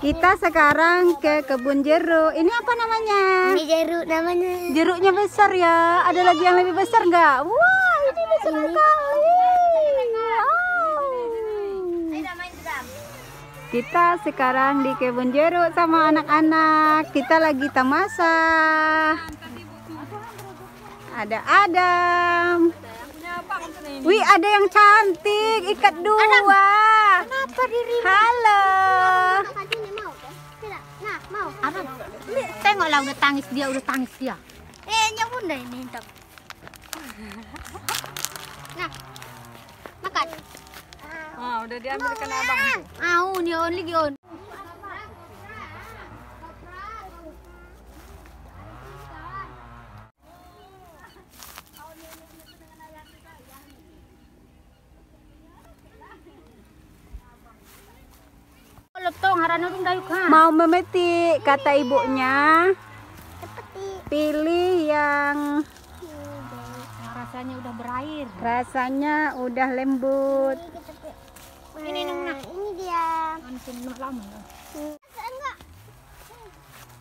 Kita sekarang ke kebun jeruk. Ini apa namanya? Ini jeruk namanya. Jeruknya besar ya. Ada lagi yang lebih besar nggak? Wah, ini besar sekali. Kita sekarang di kebun jeruk sama anak-anak. Kita lagi tamasa. Ada Adam. Wih, ada yang cantik. Ikat dua. Kenapa diri? Halo. Tengoklah udah tangis dia, udah tangis dia. Eh, bunda ini top. Nah, makan. Ah, udah diambilkan abang. Au, ni on lagi on. Harana. Mau memetik, kata ibunya. Pilih yang Yang rasanya udah berair. rasanya udah lembut. ini nah, ini dia. Enggak.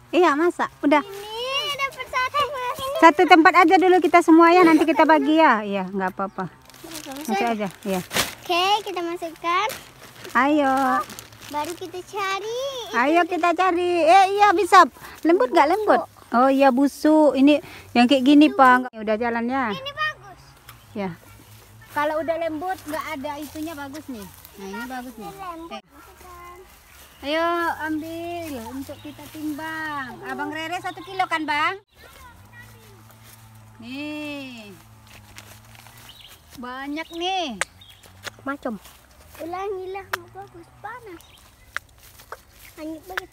Iya, masa? Udah. Ini dapat satu mas. Satu tempat aja dulu kita semua ya, nanti kita bagi ya. Iya, nggak apa-apa. Masuk aja. Iya. Oke, kita masukkan. Ayo. Baru kita cari. Ayo kita cari. Eh, iya bisa. Lembut nggak lembut? Oh iya busuk. Ini yang kayak gini, Pak. Udah jalannya. Ini bagus. Ya. Kalau udah lembut nggak ada itunya bagus nih. Nah, ini bagus nih. Eh, Ayo ambil untuk kita timbang. Abang Rere satu kilo kan bang? Nih. Banyak nih. Macam. Ulangilah bagus 你不是